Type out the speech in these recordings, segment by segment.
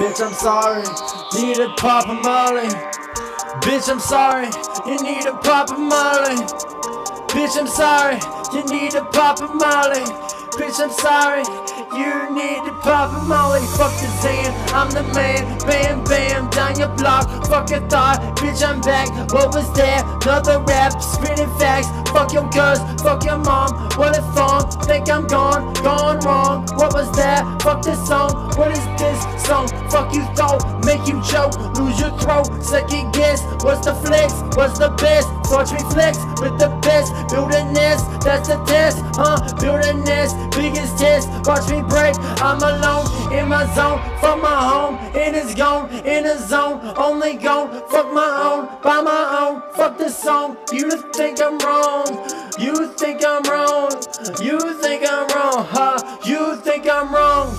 Bitch, I'm sorry. Need a pop a molly. Bitch, I'm sorry. You need a pop a molly. Bitch, I'm sorry. You need a pop a molly. Bitch, I'm sorry. You need to pop a molly. Fuck the Xan, I'm the man. Bam, bam, your block. Fuck your thought, bitch, I'm back. What was that? Another rap, spitting facts. Fuck your cuz, fuck your mom. What a thong, think I'm gone, gone wrong. What was that? Fuck this song. What is this song? Fuck you, thought, make you choke, lose your throat. Second guess, what's the flex? What's the best? Watch me flex with the best. Build a nest, that's the test, huh? Build a nest, biggest test. Watch me break. I'm alone in my zone. Fuck my home, it is gone in a zone. Only gone. Fuck my own, by my own. Fuck this song. You think I'm wrong? You think I'm wrong? You think I'm wrong? Huh? You think I'm wrong?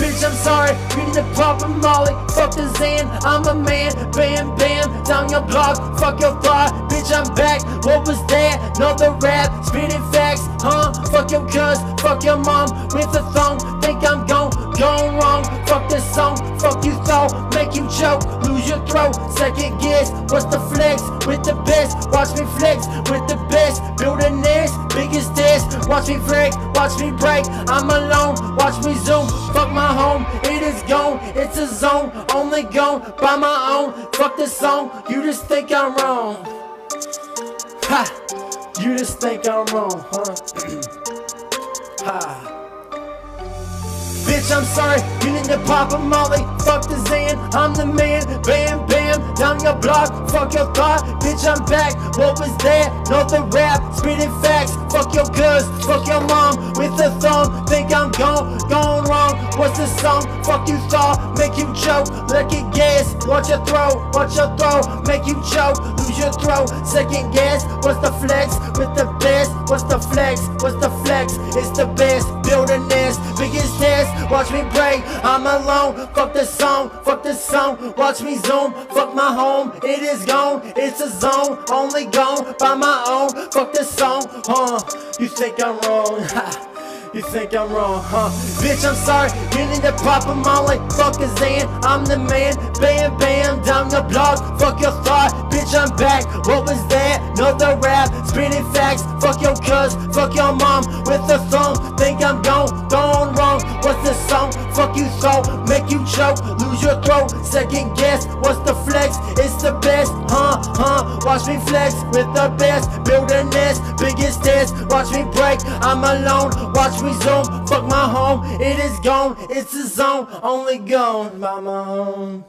Bitch, I'm sorry, you need to pop a molly. Fuck the Xan, I'm a man. Bam, bam, down your block. Fuck your thought, bitch, I'm back. What was that? Another rap, spitting facts, huh? Fuck your cuz, fuck your mom with a thong. Think I'm gone, gone wrong. Fuck this song, fuck you thought, make you choke, lose your throat. Second guess, what's the flex with the best? Watch me flex with the best. Build a nest, biggest test. Watch me break, watch me break. I'm alone, watch me zoom. Fuck my home, it is gone. It's a zone, only gone by my own. Fuck this song, you just think I'm wrong. Ha! You just think I'm wrong, huh? ha! Bitch, I'm sorry, you need to pop a molly. Fuck the Xan, I'm the man. Bam, bam, down your block. Fuck your thought, bitch, I'm back. What was that? Not the rap, spitting facts. Fuck your cuz, fuck your mom with a thumb. Think I'm gone, gone wrong. What's the song? Fuck you thought, make you choke. Look at gas, watch your throat, watch your throat, make you choke, lose your throat. Second guess, what's the flex with the best? What's the flex? What's the flex? It's the best. Build a nest, biggest test. Watch me break, I'm alone. Fuck the song, fuck the song. Watch me zoom, fuck my home. It is gone, it's a zone. Only gone by my own. Fuck the song, huh? You think I'm wrong? Ha. You think I'm wrong, huh? Bitch, I'm sorry, you need to pop a molly. Fuck a Xan, I'm the man. Bam, bam, down the block. Fuck your thought, bitch, I'm back. What was that? Another rap, spitting facts. Fuck your cuz, fuck your mom with a thumb. Think I'm gone, gone Fuck you so, make you choke, lose your throat. Second guess, what's the flex? It's the best, huh? Huh? Watch me flex with the best. Build a nest, biggest test. Watch me break, I'm alone. Watch me zoom, fuck my home. It is gone, it's a zone, only gone by my own.